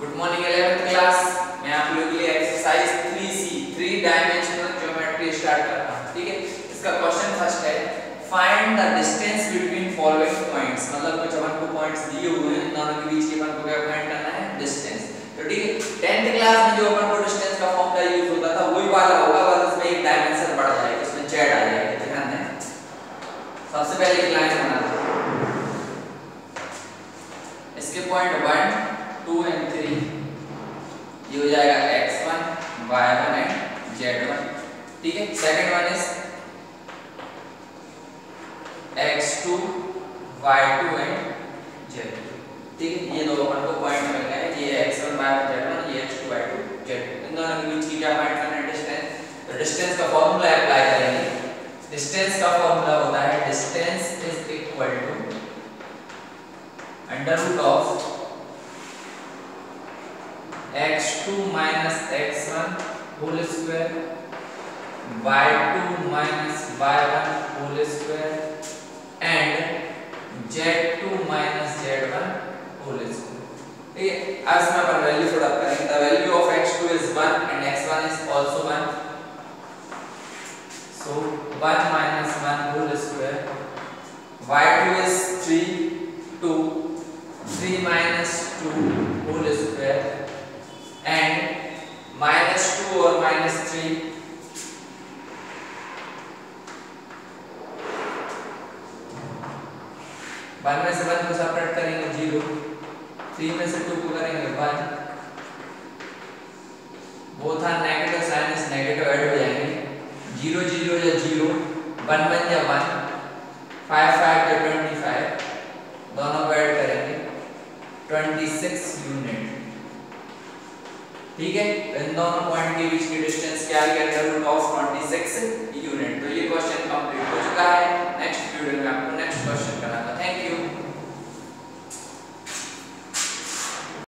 Good morning 11th class मैं आप लोगों के लिए exercise 3C three dimensional geometry start कर रहा हूँ, ठीक है? इसका क्वेश्चन फ़र्स्ट है find the distance between following points मतलब कुछ अपन को पॉइंट्स दिए हुए हैं दोनों के बीच के अपन को क्या फाइंड करना है? डिस्टेंस तो ठीक है 10th क्लास में जो अपन को डिस्टेंस का फॉर्मूला यूज़ होता था, वही वाला होगा, बस उसमें एक डायमेंशन बढ़ जाएगा, उसमें z आ जाएगा, ध्यान दें। सबसे पहले एक लाइन बना दो इसके पॉइंट 1 2 एंड 3 ये हो जाएगा x1 y1 एंड z1 ठीक है? Second one is x2 y2 and z2 ठीक है? ये दो अपन को पॉइंट मिल गए ये x1 y1 z1 ये x2 y2 z2 इन दोनों के बीच की क्या फाइंड करना है डिस्टेंस तो डिस्टेंस का फार्मूला अप्लाई करेंगे। डिस्टेंस का फार्मूला होता है distance is equal to under root of x2 minus x1 whole square y2 minus y1 whole square and z2 minus z1 whole square ठीक है अब इसमें अपन वैल्यू अप करेंगे the value of x2 is 1 and x1 is also 1 so 1 minus 1 whole square y2 is 3 2 3 minus 2 whole square and minus 2 और minus 3 one में से one को सेपरेट करेंगे ज़ीरो थ्री में से टू को करेंगे one both are negative sign इस नेगेटिव ऐड हो जाएँगे. ज़ीरो ज़ीरो या ज़ीरो वन वन या वन फाइव फाइव या ट्वेंटी फाइव दोनों को ऐड करेंगे. ट्वेंटी सिक्स यूनिट ठीक है? तो इन दोनों पॉइंट के बीच की डिस्टेंस क्या है? अंडर रूट ऑफ़ 26 यूनिट तो ये